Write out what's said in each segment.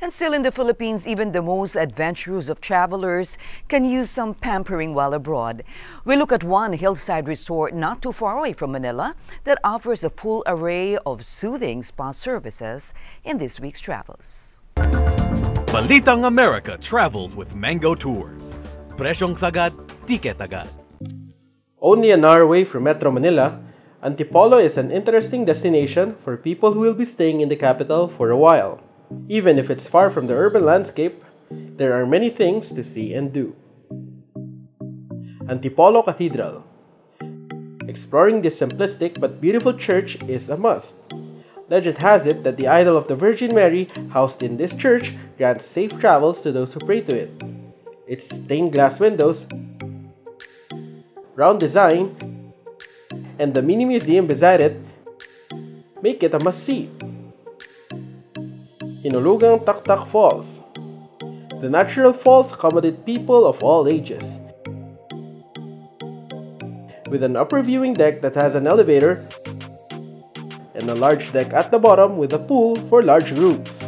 And still in the Philippines, even the most adventurous of travelers can use some pampering while abroad. We look at one hillside resort not too far away from Manila that offers a full array of soothing spa services in this week's travels. Balitang America travels with Mango Tours. Presyong sagad, tiket agad. Only an hour away from Metro Manila, Antipolo is an interesting destination for people who will be staying in the capital for a while. Even if it's far from the urban landscape, there are many things to see and do. Antipolo Cathedral Exploring this simplistic but beautiful church is a must. Legend has it that the idol of the Virgin Mary housed in this church grants safe travels to those who pray to it. Its stained glass windows, round design, and the mini museum beside it make it a must-see. Hinulugang Taktak Falls The natural falls accommodate people of all ages. With an upper viewing deck that has an elevator and a large deck at the bottom with a pool for large groups.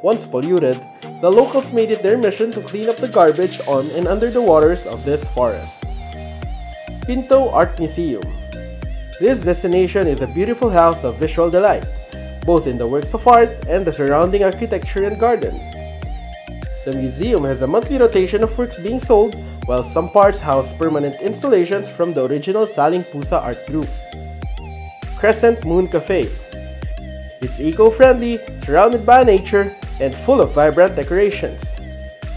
Once polluted, the locals made it their mission to clean up the garbage on and under the waters of this forest. Pinto Art Museum This destination is a beautiful house of visual delight, both in the works of art and the surrounding architecture and garden. The museum has a monthly rotation of works being sold, while some parts house permanent installations from the original Saling Pusa art group. Crescent Moon Cafe It's eco-friendly, surrounded by nature, and full of vibrant decorations.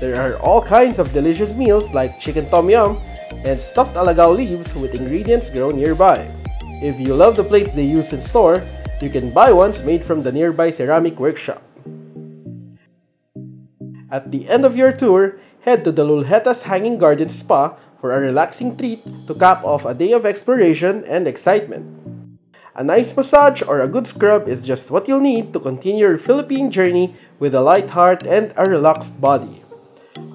There are all kinds of delicious meals like chicken tom yum and stuffed alagao leaves with ingredients grown nearby. If you love the plates they use in store, you can buy ones made from the nearby ceramic workshop. At the end of your tour, head to the Luljetta's Hanging Garden Spa for a relaxing treat to cap off a day of exploration and excitement. A nice massage or a good scrub is just what you'll need to continue your Philippine journey with a light heart and a relaxed body.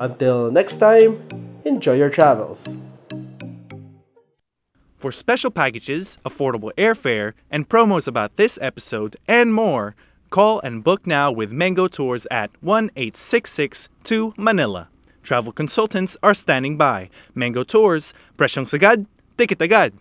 Until next time, enjoy your travels. For special packages, affordable airfare, and promos about this episode and more, call and book now with Mango Tours at 1 866 2 Manila. Travel consultants are standing by. Mango Tours, presyong sagad, ticket agad.